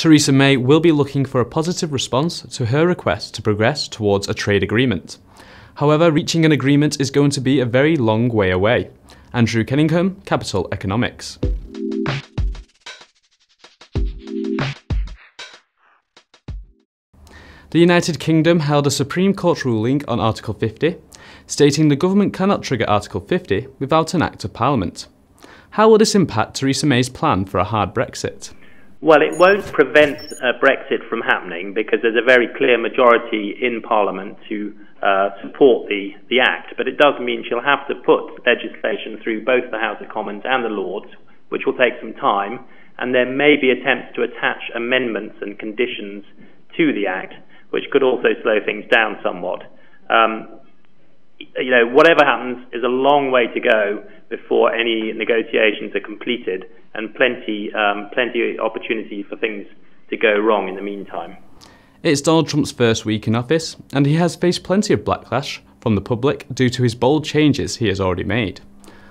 Theresa May will be looking for a positive response to her request to progress towards a trade agreement. However, reaching an agreement is going to be a very long way away. Andrew Kenningham, Capital Economics. The United Kingdom held a Supreme Court ruling on Article 50, stating the government cannot trigger Article 50 without an Act of Parliament. How will this impact Theresa May's plan for a hard Brexit? Well, it won't prevent uh, Brexit from happening because there's a very clear majority in Parliament to uh, support the, the Act, but it does mean she'll have to put legislation through both the House of Commons and the Lords, which will take some time, and there may be attempts to attach amendments and conditions to the Act, which could also slow things down somewhat. Um, you know, whatever happens is a long way to go before any negotiations are completed, and plenty, um, plenty of opportunity for things to go wrong in the meantime. It's Donald Trump's first week in office, and he has faced plenty of backlash from the public due to his bold changes he has already made.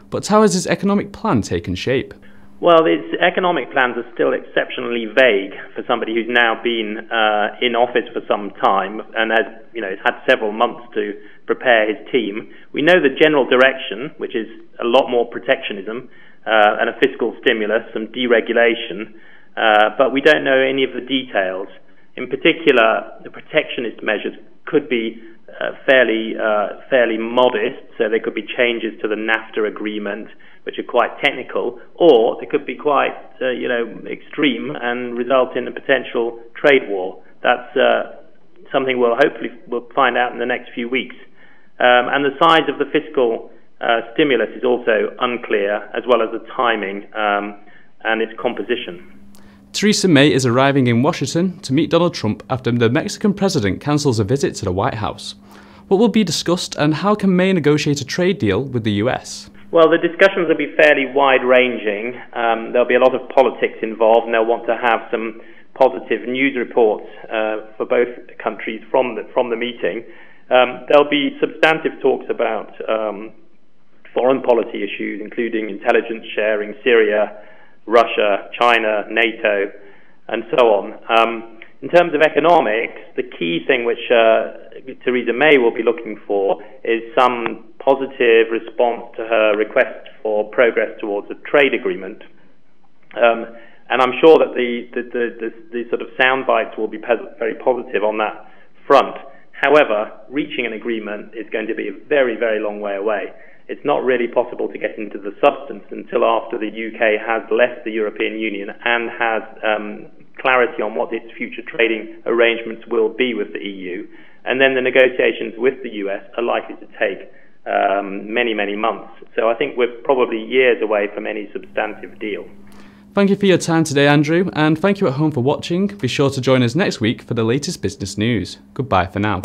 But how has his economic plan taken shape? Well, his economic plans are still exceptionally vague for somebody who's now been uh, in office for some time and has, you know, had several months to prepare his team. We know the general direction, which is a lot more protectionism uh, and a fiscal stimulus, some deregulation, uh, but we don't know any of the details. In particular, the protectionist measures could be uh, fairly uh, fairly modest. So there could be changes to the NAFTA agreement, which are quite technical, or they could be quite uh, you know extreme and result in a potential trade war. That's uh, something we'll hopefully we'll find out in the next few weeks. Um, and the size of the fiscal uh, stimulus is also unclear, as well as the timing um, and its composition. Theresa May is arriving in Washington to meet Donald Trump after the Mexican president cancels a visit to the White House. What will be discussed and how can May negotiate a trade deal with the US? Well, the discussions will be fairly wide ranging. Um, there'll be a lot of politics involved, and they'll want to have some positive news reports uh, for both countries from the, from the meeting. Um, there'll be substantive talks about um, foreign policy issues, including intelligence sharing, Syria, Russia, China, NATO, and so on. Um, in terms of economics, the key thing which uh, Theresa May will be looking for is some positive response to her request for progress towards a trade agreement. Um, and I'm sure that the, the, the, the, the sort of sound bites will be very positive on that front. However, reaching an agreement is going to be a very, very long way away it's not really possible to get into the substance until after the UK has left the European Union and has um, clarity on what its future trading arrangements will be with the EU. And then the negotiations with the US are likely to take um, many, many months. So I think we're probably years away from any substantive deal. Thank you for your time today, Andrew, and thank you at home for watching. Be sure to join us next week for the latest business news. Goodbye for now.